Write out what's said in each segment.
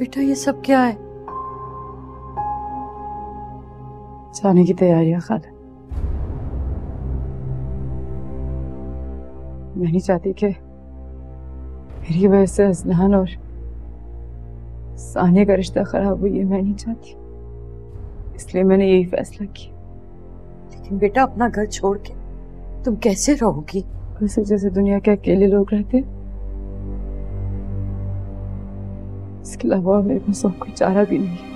बेटा ये सब क्या है? जाने की तैयारियाँ खाला। मैं नहीं चाहती कि मेरी वजह से अजनान और सानिया का रिश्ता खराब हुई है मैं नहीं चाहती। इसलिए मैंने यही फैसला किया। लेकिन बेटा अपना घर छोड़ के तुम कैसे रहोगी? वैसे जैसे दुनिया के अकेले लोग रहते हैं। इसके अलावा मेरे पास और कोई चारा भी नहीं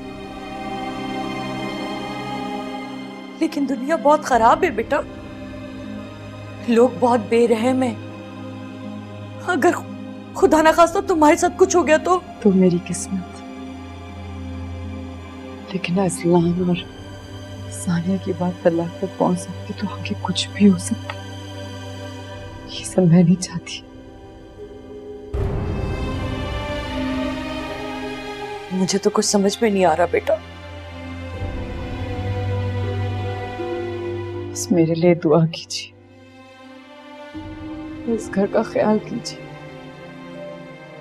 लेकिन दुनिया बहुत खराब है बेटा लोग बहुत बेरहम है अगर खुदा ना खास्ता तुम्हारे साथ कुछ हो गया तो तो मेरी किस्मत लेकिन असलान और सानिया की बात तलाक तक पहुँच सकती तो आगे कुछ भी हो सकता ये सब मैं नहीं चाहती मुझे तो कुछ समझ में नहीं आ रहा बेटा। बस मेरे लिए दुआ कीजिए। इस घर का ख्याल कीजिए।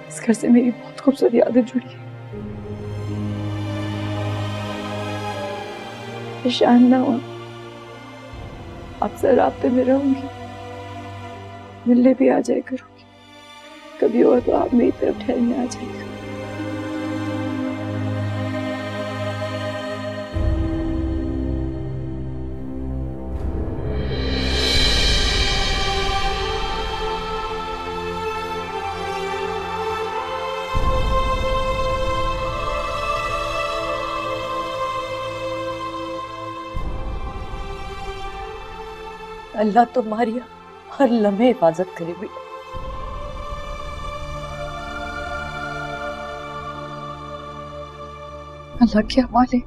इस घर से मेरी बहुत खूबसूरत यादें जुड़ी है। परेशान ना हो। आपसे रास्ते में रहूँगी। मिलने भी आ जाए करूँगी। कभी और तो आप मेरी तरफ़ ठहरने आ जाएगा अल्लाह तो तुम्हारी हर लम्हे हिफाजत करे बेटा। अल्लाह के हवाले